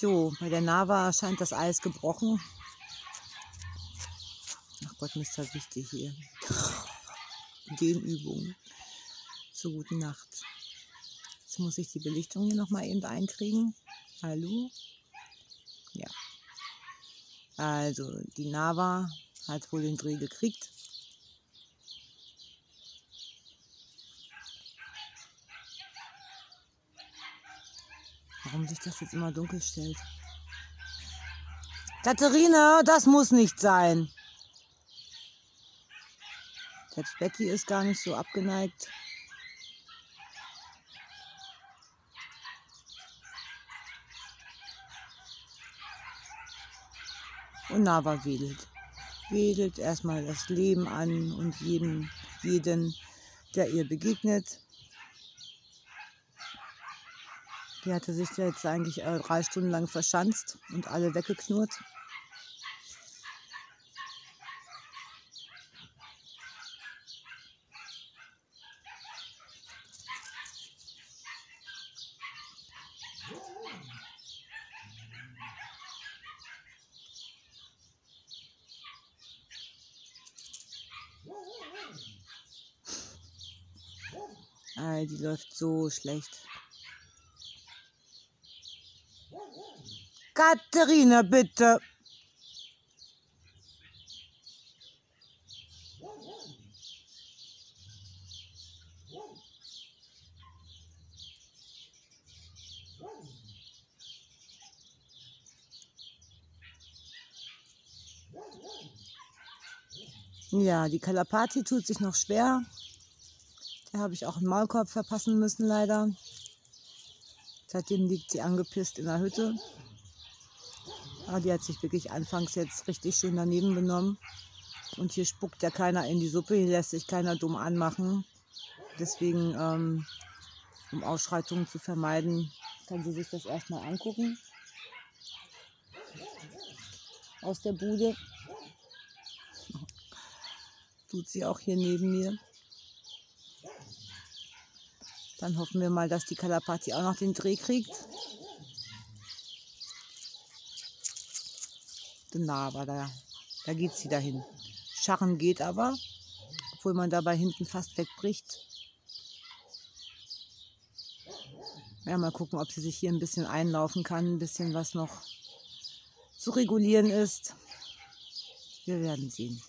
So, bei der Nava scheint das Eis gebrochen. Ach Gott, Mr. Wichtig hier. Dehnübungen. Zur guten Nacht. Jetzt muss ich die Belichtung hier nochmal eben einkriegen. Hallo? Ja. Also, die Nava hat wohl den Dreh gekriegt. Warum sich das jetzt immer dunkel stellt? Katharina, das muss nicht sein. Selbst Betty ist gar nicht so abgeneigt. Und Nava wedelt. Wedelt erstmal das Leben an und jeden, jeden, der ihr begegnet. Die hatte sich jetzt eigentlich äh, drei Stunden lang verschanzt und alle weggeknurrt. Die läuft so schlecht. Katharina, bitte. Ja, die Kalapati tut sich noch schwer. Da habe ich auch einen Maulkorb verpassen müssen, leider. Seitdem liegt sie angepisst in der Hütte. Aber die hat sich wirklich anfangs jetzt richtig schön daneben benommen. Und hier spuckt ja keiner in die Suppe, hier lässt sich keiner dumm anmachen. Deswegen, ähm, um Ausschreitungen zu vermeiden, kann sie sich das erstmal angucken. Aus der Bude. Tut sie auch hier neben mir. Dann hoffen wir mal, dass die Kalapati auch noch den Dreh kriegt. Na, aber da, da geht sie dahin. Scharren geht aber, obwohl man dabei hinten fast wegbricht. Ja, mal gucken, ob sie sich hier ein bisschen einlaufen kann, ein bisschen was noch zu regulieren ist. Wir werden sehen.